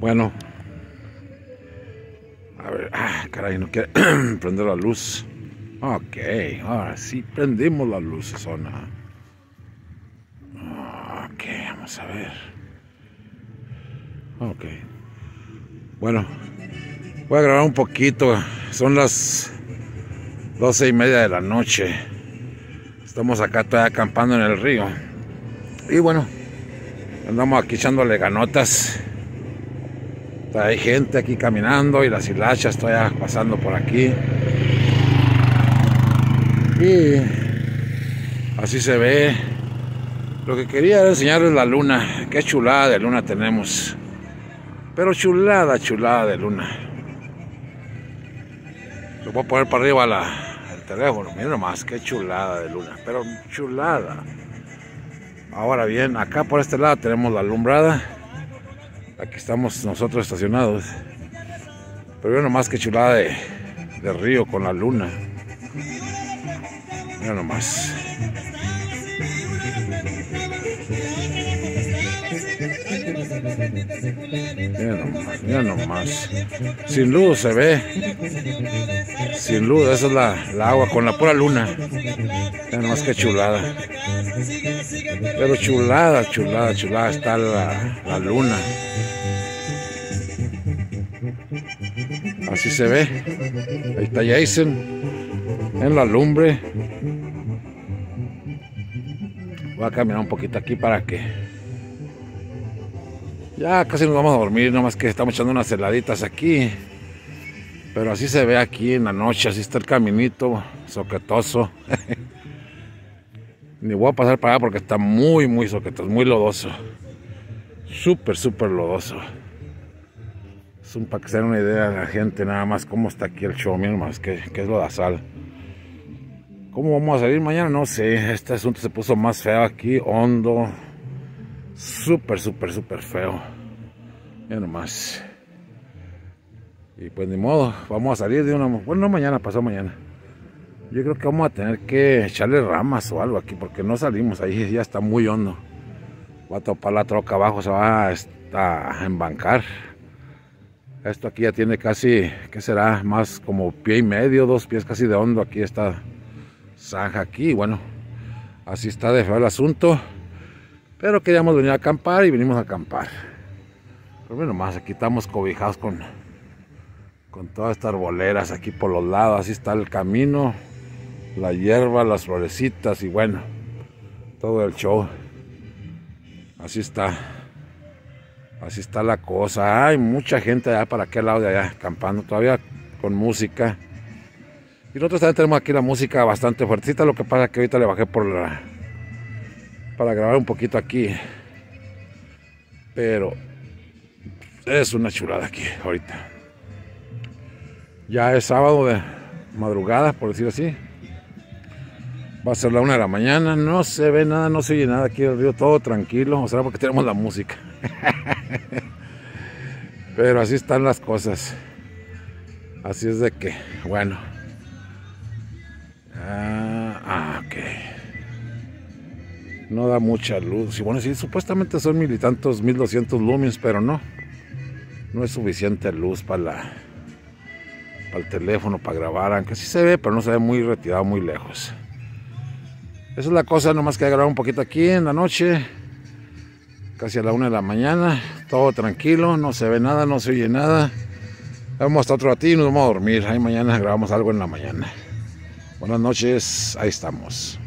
Bueno. A ver, ah, caray, no quiere prender la luz. Ok, ahora sí prendimos la luz, zona. Ok, vamos a ver. Ok. Bueno, voy a grabar un poquito. Son las doce y media de la noche. Estamos acá todavía acampando en el río. Y bueno, andamos aquí echándole ganotas. Hay gente aquí caminando y las hilachas todavía pasando por aquí. Y así se ve. Lo que quería era enseñarles la luna. Qué chulada de luna tenemos. Pero chulada, chulada de luna. Lo voy a poner para arriba la, el teléfono. Miren nomás, qué chulada de luna. Pero chulada. Ahora bien, acá por este lado tenemos la alumbrada. Aquí estamos nosotros estacionados. Pero miren nomás qué chulada de, de río con la luna. Mira nomás. Mira nomás, mira nomás. Sin luz se ve. Sin luz, esa es la, la agua con la pura luna. Mira nomás que chulada. Pero chulada, chulada, chulada está la, la luna. Así se ve. Ahí está Jason en la lumbre. Voy a caminar un poquito aquí para que ya casi nos vamos a dormir, nomás que estamos echando unas heladitas aquí. Pero así se ve aquí en la noche, así está el caminito, soquetoso. Ni voy a pasar para allá porque está muy, muy soquetoso, muy lodoso. Súper, súper lodoso. Es un para que se den una idea de la gente, nada más cómo está aquí el show, miren más que, que es lo de sal. ¿Cómo vamos a salir mañana? No sé. Este asunto se puso más feo aquí, hondo. Súper, súper, súper feo. Ya nomás. Y pues ni modo, vamos a salir de una... Bueno, no mañana, pasó mañana. Yo creo que vamos a tener que echarle ramas o algo aquí porque no salimos ahí, ya está muy hondo. Va a topar la troca abajo, se va a, embancar. Esto aquí ya tiene casi, ¿qué será? Más como pie y medio, dos pies casi de hondo. Aquí está zanja aquí. Bueno, así está de feo el asunto. Pero queríamos venir a acampar y venimos a acampar. Pero bueno, más aquí estamos cobijados con, con todas estas arboleras aquí por los lados. Así está el camino, la hierba, las florecitas y bueno, todo el show. Así está. Así está la cosa. Hay mucha gente allá para aquel lado de allá acampando todavía con música. Y nosotros también tenemos aquí la música bastante fuertecita, lo que pasa es que ahorita le bajé por la... para grabar un poquito aquí. Pero es una chulada aquí ahorita. Ya es sábado de madrugada, por decir así. Va a ser la una de la mañana, no se ve nada, no se oye nada aquí el río, todo tranquilo, o sea, porque tenemos la música. Pero así están las cosas. Así es de que, bueno. Ah, ah, ok. No da mucha luz. Y bueno, sí, supuestamente son mil y tantos, mil doscientos lumens, pero no. No es suficiente luz para la para el teléfono, para grabar, aunque sí se ve, pero no se ve muy retirado, muy lejos. Esa es la cosa, nomás que grabar un poquito aquí en la noche, casi a la una de la mañana, todo tranquilo, no se ve nada, no se oye nada. Vamos hasta otro ratito y nos vamos a dormir. Ahí mañana grabamos algo en la mañana. Buenas noches, ahí estamos.